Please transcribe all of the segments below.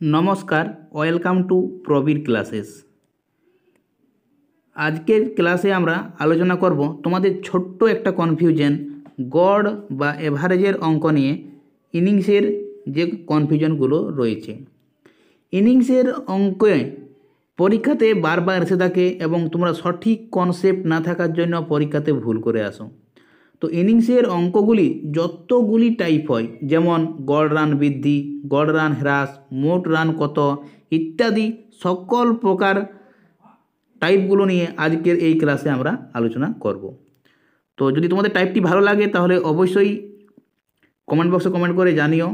নমস্কার, welcome to Prabir classes. আজকের ক্লাসে আমরা আলোচনা করব তোমাদের ছোট্ট একটা কনফিউশন গড় বা এভারেজের অঙ্ক নিয়ে ইনিংসের যে কনফিউশনগুলো রয়েছে। ইনিংসের অঙ্কে পরীক্ষাতে বারবার এসে থাকে এবং তোমরা সঠিক কনসেপ্ট না থাকার জন্য পরীক্ষাতে ভুল করে আসো। তো ইনিংসের অঙ্কগুলি যতগুলি টাইপ হয়, যেমন গড় রান বৃদ্ধি, গড় রান হ্রাস, মোট রান কত, ইত্যাদি সকল প্রকার টাইপগুলো নিয়ে আজকের এই ক্লাসে আমরা আলোচনা করব। তো যদি তোমাদের টাইপটি ভালো লাগে, তাহলে অবশ্যই কমেন্ট বক্সে কমেন্ট করে জানিও।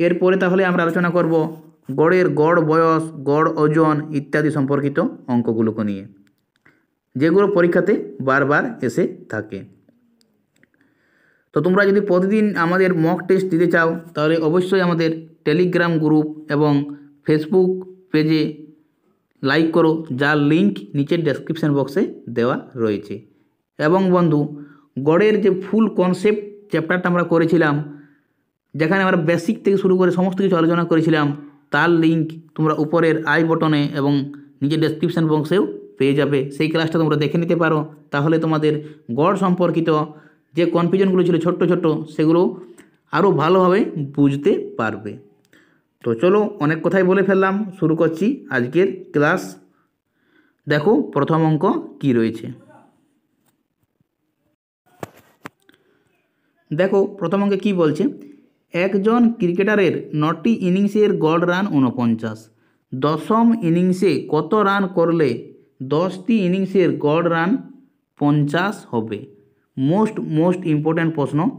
এরপরে তাহলে আমরা আলোচনা করব গড়ের গড় বয়স, গড় ওজন ইত্যাদি সম্পর্কিত অঙ্কগুলোকে নিয়ে, যেগুলো পরীক্ষাতে বারবার এসে থাকে। তো তোমরা যদি প্রতিদিন আমাদের মক টেস্ট দিতে চাও, তাহলে অবশ্যই আমাদের টেলিগ্রাম গ্রুপ এবং ফেসবুক পেজে লাইক করো, যার লিংক নিচের ডেসক্রিপশন বক্সে দেওয়া রয়েছে। এবং বন্ধু, গড়ের যে ফুল কনসেপ্ট চ্যাপ্টারটা আমরা করেছিলাম, যেখানে আমরা বেসিক থেকে শুরু করে সমস্ত কিছু আলোচনা করেছিলাম, তার লিঙ্ক তোমরা উপরের আই বটনে এবং নিজের ডেসক্রিপশন বক্সেও পেয়ে যাবে। সেই ক্লাসটা তোমরা দেখে নিতে পারো। তাহলে তোমাদের গড় সম্পর্কিত যে কনফিউশনগুলো ছিল ছোট্ট ছোট্ট, সেগুলো আরও ভালোভাবে বুঝতে পারবে। তো চলো অনেক কথাই বলে ফেললাম, শুরু করছি আজকের ক্লাস। দেখো প্রথম অঙ্ক কি রয়েছে। দেখো প্রথম অঙ্কে কী বলছে? একজন ক্রিকেটারের নটি ইনিংসের গড় রান উনপঞ্চাশ দশম ইনিংসে কত রান করলে দশটি ইনিংসের গড় রান পঞ্চাশ হবে? মোস্ট মোস্ট ইম্পর্ট্যান্ট প্রশ্ন।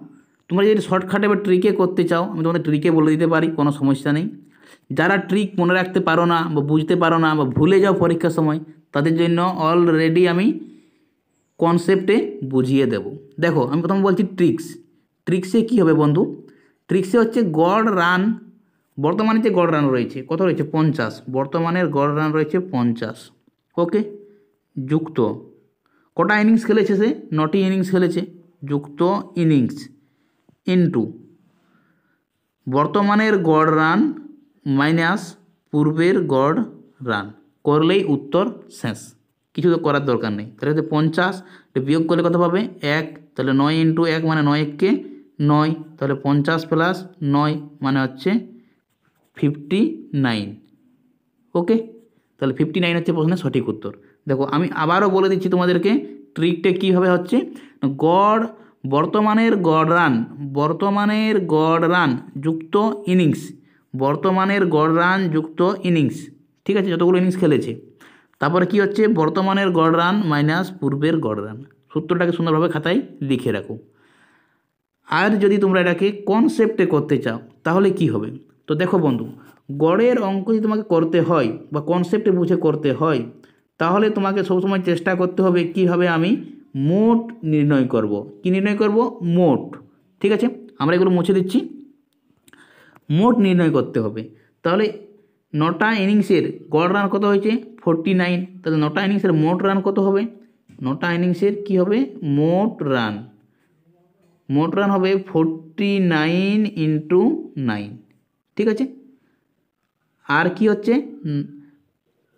তোমরা যদি শর্টকাটে বা ট্রিকে করতে চাও, আমি তোমাদের ট্রিকে বলে দিতে পারি, কোনো সমস্যা নেই। যারা ট্রিক মনে রাখতে পারো না বা বুঝতে পারো না বা ভুলে যাও পরীক্ষার সময়, তাদের জন্য অলরেডি আমি কনসেপ্টে বুঝিয়ে দেব। দেখো, আমি প্রথম বলছি ট্রিক্স ট্রিক্সে কী হবে বন্ধু? ট্রিক্সে হচ্ছে গড়, রান। বর্তমানে যে গড়, রান রয়েছে, কত রয়েছে? পঞ্চাশ। বর্তমানের গড়, রান রয়েছে পঞ্চাশ। ওকে যুক্ত। কটা ইনিংস খেলেছে সে? নটি ইনিংস খেলেছে। যুক্ত ইনিংস ইনটু বর্তমানের গড় রান মাইনাস পূর্বের গড় রান করলেই উত্তর শেষ। কিছু তো করার দরকার নেই। তাহলে হচ্ছে পঞ্চাশ বিয়োগ করলে কত পাবে? এক। তাহলে নয় ইন্টু এক মানে নয় এককে নয়। তাহলে পঞ্চাশ প্লাস নয় মানে হচ্ছে ফিফটি নাইন ওকে তাহলে ফিফটি নাইন হচ্ছে প্রশ্নের সঠিক উত্তর। দেখো, আমি আবারও বলে দিচ্ছি তোমাদেরকে ট্রিকটা কীভাবে হচ্ছে। গড়, বর্তমানের গড় রান বর্তমানের গড় রান যুক্ত ইনিংস বর্তমানের গড় রান যুক্ত ইনিংস ঠিক আছে? যতগুলো ইনিংস খেলেছে। তারপরে কি হচ্ছে? বর্তমানের গড় রান মাইনাস পূর্বের গড় রান সূত্রটাকে সুন্দরভাবে খাতায় লিখে রাখো। আর যদি তোমরা এটাকে কনসেপ্টে করতে চাও, তাহলে কি হবে? তো দেখো বন্ধু, গড়ের অঙ্ক যদি তোমাকে করতে হয় বা কনসেপ্টে বুঝে করতে হয় তাহলে তোমাকে সবসময় চেষ্টা করতে হবে কীভাবে আমি? মোট নির্ণয় করব। কি নির্ণয় করব? মোট। ঠিক আছে? আমরা এগুলো মুছে দিচ্ছি। মোট নির্ণয় করতে হবে। তাহলে নটা ইনিংসের গড় রান কত হয়েছে? ফোরটি নাইন তাহলে নটা ইনিংসের মোট রান কত হবে? নটা ইনিংসের কি হবে? মোট রান মোট রান হবে ফোরটি নাইন ইন্টু নাইন ঠিক আছে? আর কি হচ্ছে?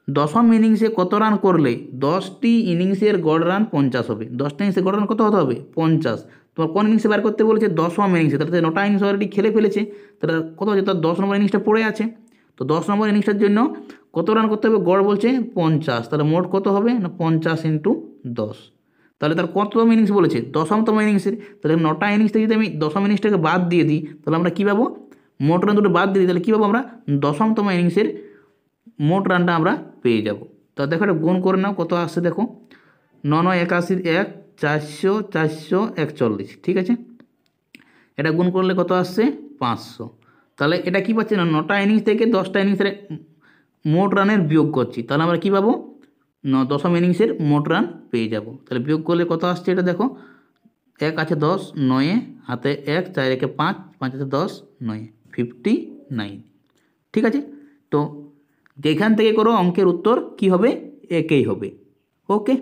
দশম ইনিংসে কত রান করলে? দশটি ইনিংসের গড় রান পঞ্চাশ হবে। দশটা ইনিংসে গড় রান কত হতে হবে? পঞ্চাশ। তোমার কোন ইনিংসে বার করতে বলেছে? দশম ইনিংসে। তাহলে নটা ইনিংস অলরেডি খেলে ফেলেছে। তাহলে কত হচ্ছে? তার দশ নম্বর ইনিংসটা পড়ে আছে। তো দশ নম্বর ইনিংসটার জন্য কত রান করতে হবে? গড় বলছে পঞ্চাশ। তাহলে মোট কত হবে? না, পঞ্চাশ ইন্টু দশ। তাহলে তার কততম ইনিংস বলেছে? দশমতম ইনিংসের তাহলে নটা ইনিংস যদি আমি দশম ইনিংসটাকে বাদ দিয়ে দিই, তাহলে আমরা কী পাবো? মোট রান দুটো বাদ দিয়ে দিই। তাহলে কী পাবো আমরা? দশমতম ইনিংসের মোট রানটা আমরা পেয়ে যাব। তা দেখো এটা গুণ করে নাও, কত আসছে দেখো? ন নয় একাশির এক, চারশো চারশো একচল্লিশ, ঠিক আছে? এটা গুণ করলে কত আসছে? পাঁচশো। তাহলে এটা কী পাচ্ছি না? নটা ইনিংস থেকে দশটা ইনিংসের মোট রানের বিয়োগ করছি। তাহলে আমরা কী পাবো? ন দশম ইনিংসের মোট রান পেয়ে যাব। তাহলে বিয়োগ করলে কত আসছে এটা দেখো? এক আছে দশ, নয়ে হাতে এক, চার একে পাঁচ পাঁচ আছে দশ, নয় ফিফটি নাইন ঠিক আছে? তো যেখান থেকে করো, অঙ্কের উত্তর কি হবে? একেই হবে। ওকে?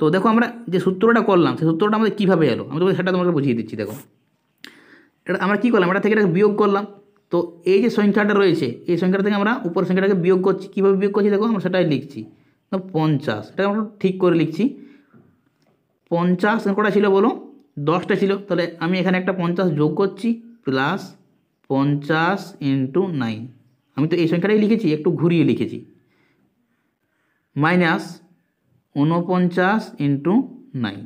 তো দেখো আমরা যে সূত্রটা করলাম সেই সূত্রটা আমাদের কীভাবে এলো? আমি তোমাকে সেটা তোমাকে বুঝিয়ে দিচ্ছি, দেখো। এটা আমরা কী করলাম? এটা থেকে এটা বিয়োগ করলাম। তো এই যে সংখ্যাটা রয়েছে, এই সংখ্যাটা থেকে আমরা উপরের সংখ্যাটাকে বিয়োগ করছি। কীভাবে বিয়োগ করছি দেখো? আমরা সেটাই লিখছি। পঞ্চাশ এটা আমরা ঠিক করে লিখছি। পঞ্চাশ কটা ছিল বলো? দশটা ছিল। তাহলে আমি এখানে একটা পঞ্চাশ যোগ করছি প্লাস পঞ্চাশ ইন্টু নাইন আমি তো এই সংখ্যাটাই লিখেছি, একটু ঘুরিয়ে লিখেছি। মাইনাস ঊনপঞ্চাশ ইন্টু নাইন।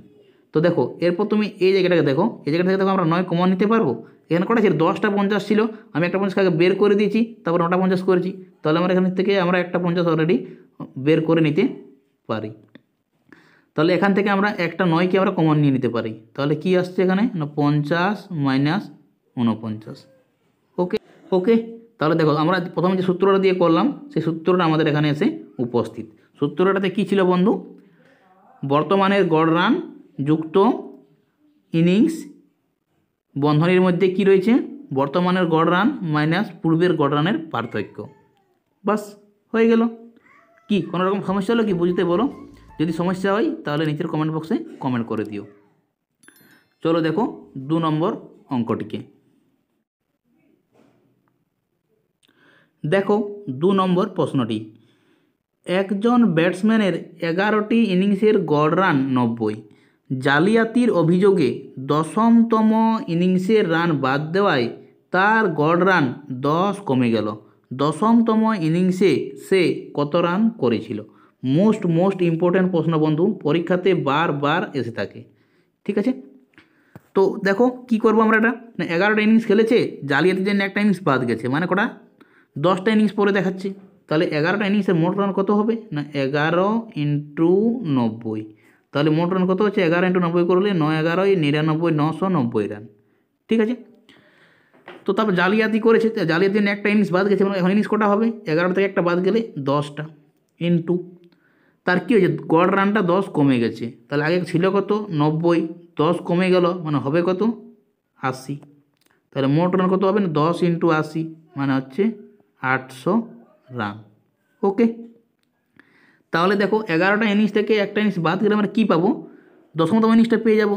তো দেখো, এরপর তুমি এই জায়গাটাকে দেখো, এই জায়গাটা থেকে দেখো আমরা নয় কমন নিতে পারব? এখানে কটা ছিল? দশটা পঞ্চাশ ছিল। আমি একটা পঞ্চাশ আগে বের করে দিয়েছি, তারপর নটা পঞ্চাশ করেছি। তাহলে আমরা এখান থেকে আমরা একটা পঞ্চাশ অলরেডি বের করে নিতে পারি। তাহলে এখান থেকে আমরা একটা নয়কে আমরা কমন নিয়ে নিতে পারি। তাহলে কি আসছে এখানে? না, পঞ্চাশ মাইনাস ঊনপঞ্চাশ। ওকে? ওকে? তাহলে দেখো আমরা প্রথমে যে সূত্রটা দিয়ে করলাম, সেই সূত্রটা আমাদের এখানে এসে উপস্থিত। সূত্রটাতে কী ছিল বন্ধু? বর্তমানের গড় রান যুক্ত ইনিংস বন্ধনীর মধ্যে কি রয়েছে? বর্তমানের গড় রান মাইনাস পূর্বের গড় রানের পার্থক্য। বাস, হয়ে গেল। কি, কোনো রকম সমস্যা হলো কি বুঝতে বলো? যদি সমস্যা হয়, তাহলে নিচের কমেন্ট বক্সে কমেন্ট করে দিও। চলো দেখো দু নম্বর অঙ্কটিকে। দেখো দু নম্বর প্রশ্নটি। একজন ব্যাটসম্যানের এগারোটি ইনিংসের গড় রান নব্বই। জালিয়াতির অভিযোগে দশমতম ইনিংসের রান বাদ দেওয়ায় তার গড় রান দশ কমে গেল। দশমতম ইনিংসে সে কত রান করেছিল? মোস্ট মোস্ট ইম্পর্ট্যান্ট প্রশ্ন বন্ধু, পরীক্ষাতে বারবার এসে থাকে। ঠিক আছে? তো দেখো কি করব আমরা এটা? না, এগারোটা ইনিংস খেলেছে, জালিয়াতির জন্য একটা ইনিংস বাদ গেছে। মানে কটা? দশটা ইনিংস পরে দেখাচ্ছি। তাহলে এগারোটা ইনিংসের মোট রান কত হবে? না, এগারো ইন্টু নব্বই। তাহলে মোট রান কত হচ্ছে? এগারো ইন্টু নব্বই করলে নয় এগারোই, নিরানব্বই, নশো নব্বই রান ঠিক আছে? তো তারপর জালিয়াতি করেছে। জালিয়াতির জন্য একটা ইনিংস বাদ গেছে। মানে এখন ইনিংস কটা হবে? এগারো থেকে একটা বাদ গেলে দশটা ইন্টু তার কী হয়েছে? গড় রানটা দশ কমে গেছে। তাহলে আগে ছিল কত? নব্বই। দশ কমে গেল। মানে হবে কত? আশি। তাহলে মোট রান কত হবে? না দশ ইন্টু আশি। মানে হচ্ছে আটশো রান। ওকে। তাহলে দেখো এগারোটা ইনিংস থেকে একটা ইনিংস বাদ গেলে আমরা কী পাবো? দশমতম ইনিংসটা পেয়ে যাব।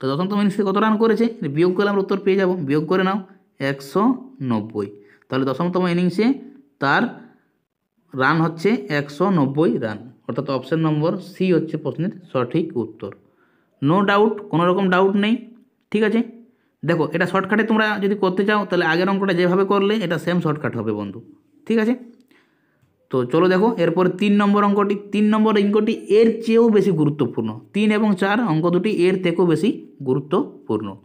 তো দশমতম ইনিংসে কত রান করেছে? বিয়োগ করলে আমরা উত্তর পেয়ে যাব। বিয়োগ করে নাও, একশো নব্বই। তাহলে দশমতম ইনিংসে তার রান হচ্ছে একশো নব্বই রান অর্থাৎ অপশান নম্বর সি হচ্ছে প্রশ্নের সঠিক উত্তর। নো ডাউট কোনো রকম ডাউট নেই। ঠিক আছে? দেখো, এটা শর্টকাটে তোমরা যদি করতে চাও, তাহলে আগের অঙ্কটা যেভাবে করলে, এটা সেম শর্টকাট হবে বন্ধু। ঠিক আছে? তো চলো দেখো, এরপর তিন নম্বর অঙ্কটি। তিন নম্বর অঙ্কটি এর চেয়েও বেশি গুরুত্বপূর্ণ। তিন এবং চার অঙ্ক দুটি এর থেকেও বেশি গুরুত্বপূর্ণ।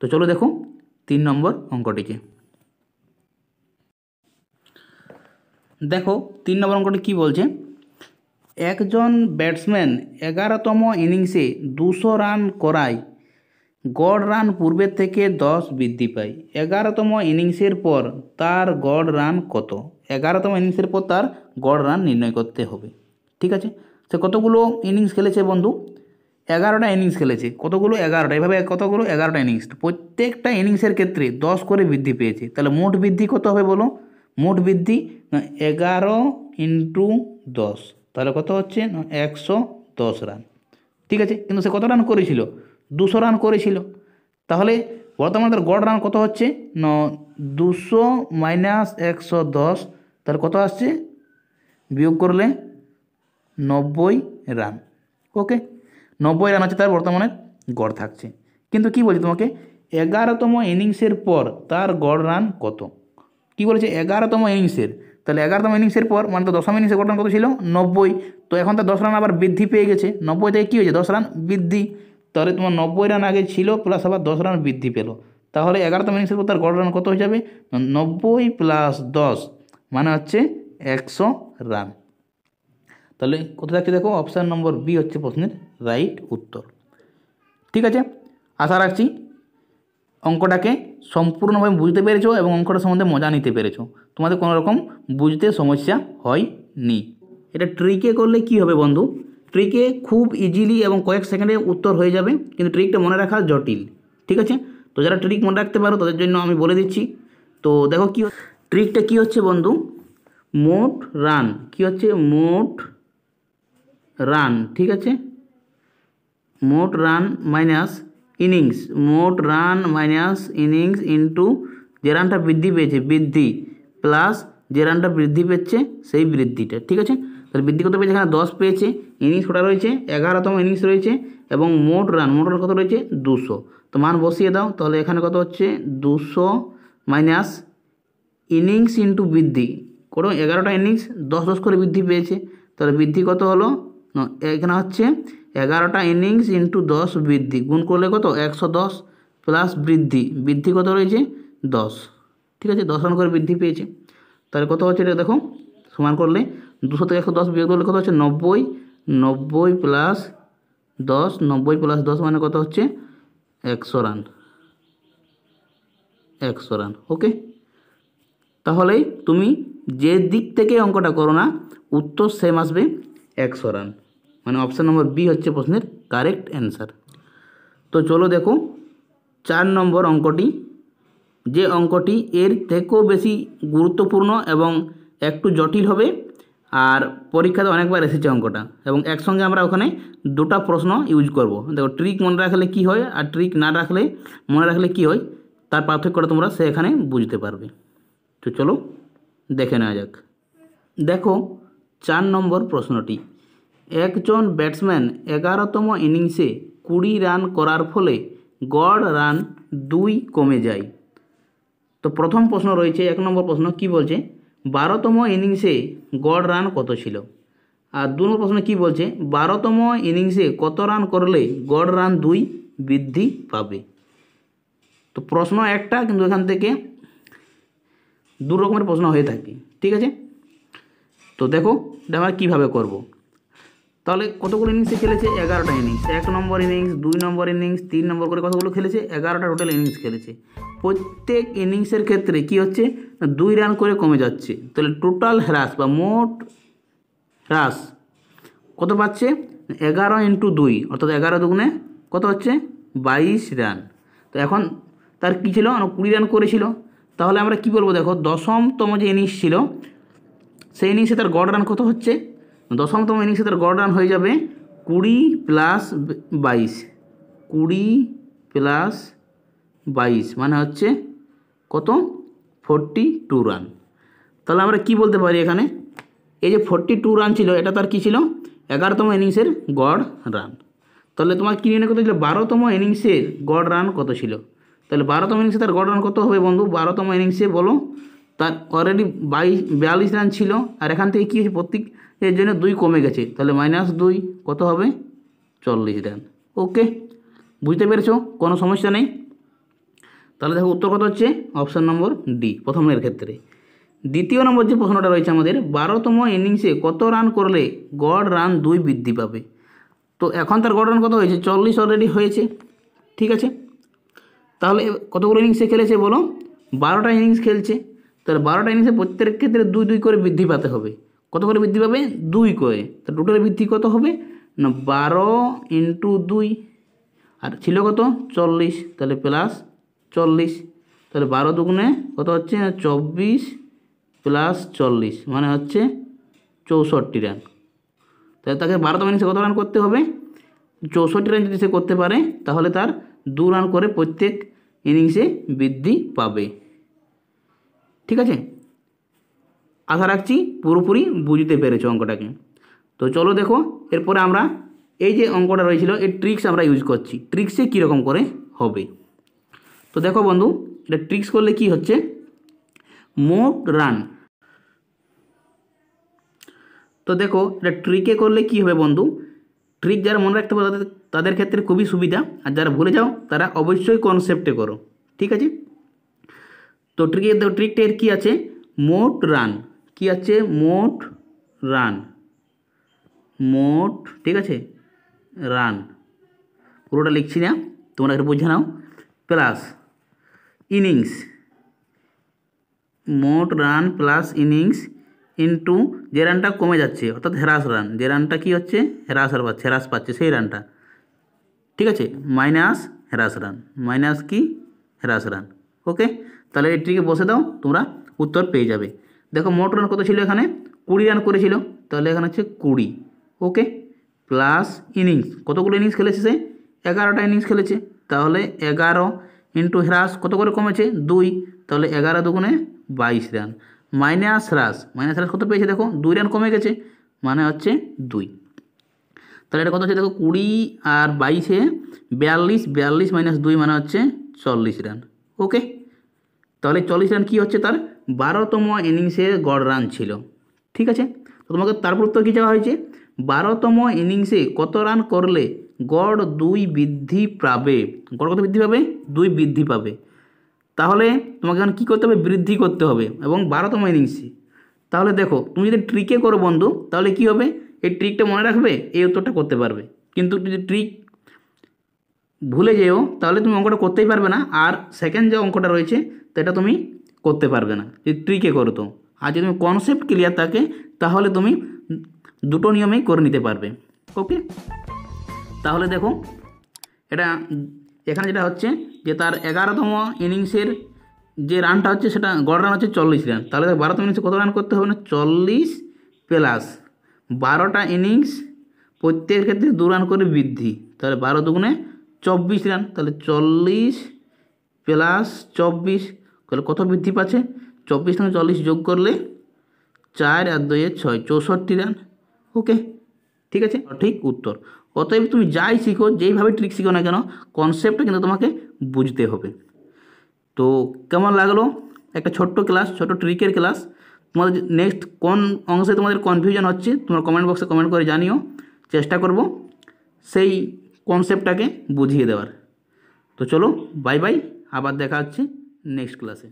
তো চলো দেখো তিন নম্বর অঙ্কটিকে। দেখো, তিন নম্বর অঙ্কটি কী বলছে? একজন ব্যাটসম্যান এগারোতম ইনিংসে দুশো রান করায়। গড় রান পূর্বের থেকে দশ বৃদ্ধি পায়। এগারোতম ইনিংসের পর তার গড় রান কত? এগারোতম ইনিংসের পর তার গড় রান নির্ণয় করতে হবে। ঠিক আছে? সে কতগুলো ইনিংস খেলেছে বন্ধু? এগারোটা ইনিংস খেলেছে। কতগুলো? এগারোটা। এভাবে কতগুলো? এগারোটা ইনিংস। প্রত্যেকটা ইনিংসের ক্ষেত্রে দশ করে বৃদ্ধি পেয়েছে। তাহলে মোট বৃদ্ধি কত হবে বলো? মোট বৃদ্ধি এগারো ইন্টু দশ। তাহলে কত হচ্ছে? একশো দশ রান। ঠিক আছে? কিন্তু সে কত রান করেছিল? দুশো রান করেছিল। তাহলে বর্তমানে তার গড় রান কত হচ্ছে? ন, দুশো মাইনাস একশো দশ তার কত আসছে? বিয়োগ করলে নব্বই রান। ওকে, নব্বই রান হচ্ছে তার বর্তমানে গড় থাকছে। কিন্তু কি বলছি তোমাকে? এগারোতম ইনিংসের পর তার গড় রান কত? কি বলেছে? এগারোতম ইনিংসের। তাহলে এগারোতম ইনিংসের পর মানে তো দশম ইনিংসের গড় রান কত ছিল? নব্বই। তো এখন তার দশ রান আবার বৃদ্ধি পেয়ে গেছে। নব্বই থেকে কী হয়েছে? দশ রান বৃদ্ধি। তাহলে তোমার নব্বই রান আগে ছিল প্লাস আবার দশ রান বৃদ্ধি পেল। তাহলে এগারোতম ইনিংসের পর তার গড় রান কত হয়ে যাবে? নব্বই প্লাস দশ মানে হচ্ছে একশো রান তাহলে কোথায় থাকছে দেখো অপশান নম্বর বি হচ্ছে প্রশ্নের রাইট উত্তর। ঠিক আছে? আশা রাখছি অঙ্কটাকে সম্পূর্ণভাবে বুঝতে পেরেছ এবং অঙ্কটা সম্বন্ধে মজা নিতে পেরেছ। তোমাদের কোনো রকম বুঝতে সমস্যা হয়নি। এটা ট্রিকে করলে কি হবে বন্ধু? ট্রিকে খুব ইজিলি এবং কয়েক সেকেন্ডে উত্তর হয়ে যাবে, কিন্তু ট্রিকটা মনে রাখা জটিল, ঠিক আছে? তো যারা ট্রিক মনে রাখতে পারো, তাদের জন্য আমি বলে দিচ্ছি। তো দেখো কি ট্রিকটা কি হচ্ছে বন্ধু? মোট রান কি হচ্ছে? মোট রান ঠিক আছে? মোট রান মাইনাস ইনিংস মোট রান মাইনাস ইনিংস ইন্টু যে রানটা বৃদ্ধি পেয়েছে, বৃদ্ধি প্লাস যে রানটা বৃদ্ধি পেয়েছে, সেই বৃদ্ধিটা, ঠিক আছে? তাহলে বৃদ্ধি কত পেয়েছে? এখানে দশ পেয়েছে, ইনিংস কটা রয়েছে? এগারোতম ইনিংস রয়েছে এবং মোট রান মোট কত রয়েছে? দুশো। তো মান বসিয়ে দাও, তাহলে এখানে কত হচ্ছে? দুশো মাইনাস ইনিংস ইন্টু বৃদ্ধি। কোনো এগারোটা ইনিংস, দশ দশ করে বৃদ্ধি পেয়েছে। তাহলে বৃদ্ধি কত হলো? এখানে হচ্ছে এগারোটা ইনিংস ইন্টু দশ বৃদ্ধি। গুণ করলে কত? একশো দশ প্লাস বৃদ্ধি। বৃদ্ধি কত রয়েছে? দশ। ঠিক আছে, দশ রান করে বৃদ্ধি পেয়েছে। তাহলে কত হচ্ছে এটা দেখো? সমান করলে দুশো থেকে একশো দশ বিয়োগ করলে কত হচ্ছে? নব্বই। নব্বই প্লাস দশ, নব্বই প্লাস দশ মানে কত হচ্ছে? একশো রান। একশো রান ওকে তাহলে তুমি যে দিক থেকে অঙ্কটা করো না, উত্তর সেম আসবে একশো রান। মানে অপশান নম্বর বি হচ্ছে প্রশ্নের কারেক্ট অ্যান্সার তো চলো দেখো, চার নম্বর অঙ্কটি। যে অঙ্কটি এর থেকেও বেশি গুরুত্বপূর্ণ এবং একটু জটিল হবে আর পরীক্ষাতে অনেকবার এসেছে অঙ্কটা এবং একসঙ্গে আমরা ওখানে দুটো প্রশ্ন ইউজ করব। দেখো ট্রিক মনে রাখলে কি হয় আর ট্রিক না রাখলে, মনে রাখলে কি হয়, তার পার্থক্যটা তোমরা সেখানে বুঝতে পারবে। তো চলো, দেখে নেওয়া যাক। দেখো, চার নম্বর প্রশ্নটি। একজন ব্যাটসম্যান এগারোতম ইনিংসে কুড়ি রান করার ফলে গড় রান দুই কমে যায়। তো প্রথম প্রশ্ন রয়েছে, এক নম্বর প্রশ্ন কি বলছে? বারোতম ইনিংসে গড় রান কত ছিল? আর দু নম্বর প্রশ্ন কী বলছে? বারোতম ইনিংসে কত রান করলে গড় রান দুই বৃদ্ধি পাবে? তো প্রশ্ন একটা, কিন্তু এখান থেকে দু রকমের প্রশ্ন হয়ে থাকে, ঠিক আছে? তো দেখো, এটা আমরা কীভাবে করব? তাহলে কতগুলো ইনিংসে খেলেছে? এগারোটা ইনিংস। এক নম্বর ইনিংস, দুই নম্বর ইনিংস, তিন নম্বর করে কতগুলো খেলেছে? এগারোটা টোটাল ইনিংস খেলেছে। প্রত্যেক ইনিংসের ক্ষেত্রে কি হচ্ছে? দুই রান করে কমে যাচ্ছে। তাহলে টোটাল হ্রাস বা মোট হ্রাস কত পাচ্ছে? এগারো ইন্টু দুই, অর্থাৎ এগারো দুগুণে কত হচ্ছে? বাইশ রান। তো এখন তার কী ছিল? কুড়ি রান করেছিল। তাহলে আমরা কি বলব দেখো, দশমতম যে ইনিংস ছিল, সেই ইনিংসে তার গড় রান কত হচ্ছে? দশমতম ইনিংসে তার গড় রান হয়ে যাবে কুড়ি প্লাস বাইশ। কুড়ি প্লাস বাইশ মানে হচ্ছে কত? ফোরটি টু রান তাহলে আমরা কি বলতে পারি এখানে? এই যে ফোরটি টু রান ছিল, এটা তার কী ছিল? এগারোতম ইনিংসের গড় রান তাহলে তোমার কী নির্ণয় করতে ছিল বারোতম ইনিংসের গড় রান কত ছিল? তাহলে বারোতম ইনিংসে তার গড় রান কত হবে বন্ধু? বারোতম ইনিংসে বলো। তার অলরেডি বাইশ, বিয়াল্লিশ রান ছিল, আর এখান থেকে কী হয়েছে? প্রত্যেক এর জন্য দুই কমে গেছে। তাহলে মাইনাস দুই, কত হবে? চল্লিশ রান ওকে বুঝতে পেরেছ? কোনো সমস্যা নেই। তাহলে দেখো উত্তর কত হচ্ছে? অপশান নম্বর ডি প্রথমের ক্ষেত্রে। দ্বিতীয় নম্বর যে প্রশ্নটা রয়েছে আমাদের, বারোতম ইনিংসে কত রান করলে গড় রান দুই বৃদ্ধি পাবে? তো এখন তার গড় রান কত হয়েছে? চল্লিশ অলরেডি হয়েছে। ঠিক আছে? তাহলে কতগুলো ইনিংসে খেলেছে বলো? বারোটা ইনিংস খেলছে। তাহলে বারোটা ইনিংসে প্রত্যেক ক্ষেত্রে দুই দুই করে বৃদ্ধি পেতে হবে। কত করে বৃদ্ধি পাবে? দুই করে। তা টোটাল বৃদ্ধি কত হবে? না, বারো ইন্টু দুই। আর ছিল কত? চল্লিশ। তাহলে প্লাস চল্লিশ। তাহলে বারো দুগুণে কত হচ্ছে? চব্বিশ প্লাস চল্লিশ মানে হচ্ছে চৌষট্টি রান তাহলে তাকে বারোতম ইনিংসে কত রান করতে হবে? চৌষট্টি রান যদি সে করতে পারে, তাহলে তার দু রান করে প্রত্যেক ইনিংসে বৃদ্ধি পাবে। ঠিক আছে? আশা রাখছি পুরোপুরি বুঝতে পেরেছ অঙ্কটাকে। তো চলো দেখো, এরপরে আমরা এই যে অঙ্কটা রয়েছিল, এই ট্রিক্স আমরা ইউজ করছি। ট্রিক্সে কীরকম করে হবে? তো দেখো বন্ধু, এটা ট্রিক্স করলে কি হচ্ছে? মোট রান তো দেখো, এটা ট্রিকে করলে কি হবে বন্ধু? ট্রিক যারা মনে রাখতে পারো তাদের তাদের ক্ষেত্রে খুবই সুবিধা। আর যারা ভুলে যাও, তারা অবশ্যই কনসেপ্টে করো। ঠিক আছে? তো ট্রিকের ট্রিকটা এর কী আছে? মোট রান কি আছে? মোট রান মোট ঠিক আছে? রান পুরোটা লিখছি না, তোমরা একটু বুঝে নাও। প্লাস ইনিংস মোট রান প্লাস ইনিংস ইন্টু যে রানটা কমে যাচ্ছে, অর্থাৎ হ্রাস রান যে রানটা কী হচ্ছে? হ্রাস আর পাচ্ছে, হ্রাস পাচ্ছে সেই রানটা ঠিক আছে? মাইনাস হ্রাস রান মাইনাস কি? হ্রাস রান ওকে তাহলে এটিকে বসে দাও, তোমরা উত্তর পেয়ে যাবে। দেখো, মোট রান কত ছিল এখানে? কুড়ি রান করেছিল। তাহলে এখানে হচ্ছে কুড়ি ওকে প্লাস ইনিংস কতগুলো ইনিংস খেলেছে সে? এগারোটা ইনিংস খেলেছে। তাহলে এগারো ইন্টু হ্রাস কত করে কমেছে? দুই। তাহলে এগারো দুগুণে বাইশ রান। মাইনাস হ্রাস। মাইনাস হ্রাস কত পেয়েছে দেখো? দুই রান কমে গেছে। মানে হচ্ছে দুই। তাহলে এটা কত হচ্ছে দেখো? কুড়ি আর বাইশে বিয়াল্লিশ। বিয়াল্লিশ মাইনাস দুই মানে হচ্ছে চল্লিশ রান। ওকে? তাহলে চল্লিশ রান কী হচ্ছে তার? বারোতম ইনিংসে গড় রান ছিল। ঠিক আছে? তো তোমাকে তারপর তো কী চাওয়া হয়েছে? বারোতম ইনিংসে কত রান করলে গড় দুই বৃদ্ধি পাবে। গড় কত বৃদ্ধি পাবে? দুই বৃদ্ধি পাবে। তাহলে তোমাকে এখন কী করতে হবে? বৃদ্ধি করতে হবে এবং বারোতম ইনিংসে তাহলে দেখো, তুমি যদি ট্রিকে করো বন্ধু, তাহলে কী হবে? এই ট্রিকটা মনে রাখবে, এই উত্তরটা করতে পারবে। কিন্তু যদি ট্রিক ভুলে যেও, তাহলে তুমি অঙ্কটা করতেই পারবে না। আর সেকেন্ড যে অঙ্কটা রয়েছে, সেটা তুমি করতে পারবে না। যদি ট্রিকে করো তো। আর যদি তুমি কনসেপ্ট ক্লিয়ার থাকে, তাহলে তুমি দুটো নিয়মেই করে নিতে পারবে। ওকে তাহলে দেখো এটা এখানে যেটা হচ্ছে যে তার এগারোতম ইনিংসের যে রানটা হচ্ছে সেটা গড় রান হচ্ছে চল্লিশ রান। তাহলে বারোতম ইনিংসে কত রান করতে হবে না? চল্লিশ প্লাস বারোটা ইনিংস প্রত্যেকের ক্ষেত্রে দু রান করে বৃদ্ধি। তাহলে বারো দুগুণে চব্বিশ রান। তাহলে চল্লিশ প্লাস চব্বিশ, তাহলে কত বৃদ্ধি পাচ্ছে? চব্বিশ থেকে চল্লিশ যোগ করলে চার আর দুয়ে ছয়, চৌষট্টি রান। ওকে, ঠিক আছে? ঠিক উত্তর। অতএব তুমি যাই শিখো, যেইভাবে ট্রিক শিখো না কেন কনসেপ্টটা কিন্তু তোমাকে বুঝতে হবে। তো কেমন লাগল? একটা ছোট্ট ক্লাস ছোট ট্রিকের ক্লাস তোমাদের নেক্সট কোন অংশে তোমাদের কনফিউশন হচ্ছে, তোমরা কমেন্ট বক্সে কমেন্ট করে জানিও। চেষ্টা করব সেই কনসেপ্টটাকে বুঝিয়ে দেওয়ার। তো চলো বাই বাই আবার দেখা হচ্ছে নেক্সট ক্লাসে